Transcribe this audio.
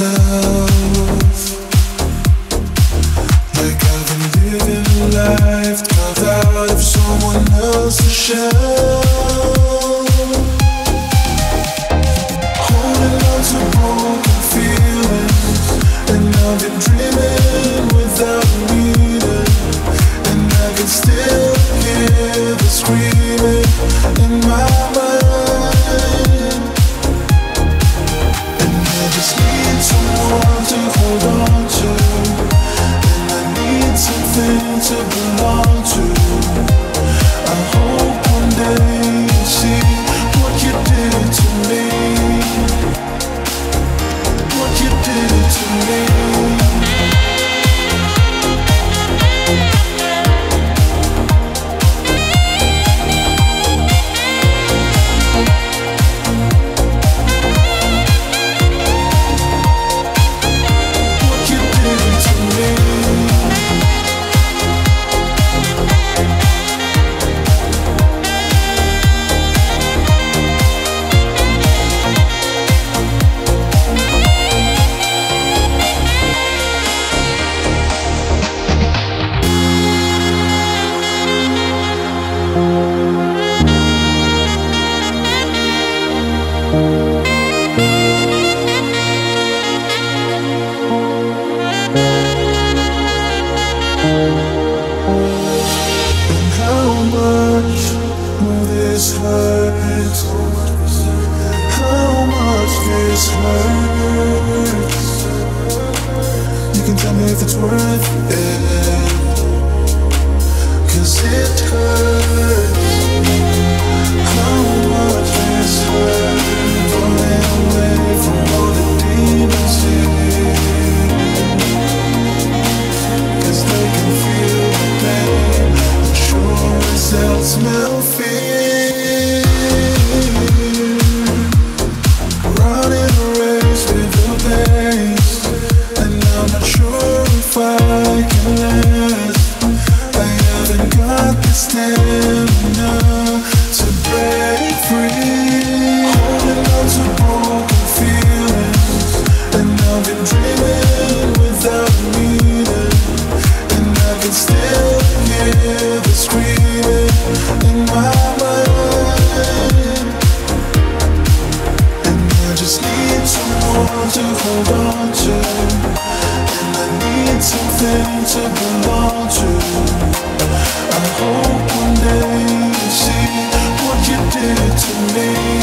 myself. Like I've been living life cut out of someone else's shell. it's worth it. to break free. Holding on to broken feelings, and I've been dreaming without meaning, and I can screaming in my mind. And I just need someone to hold on to, and I need something to belong to. I hope one day you see what you did to me.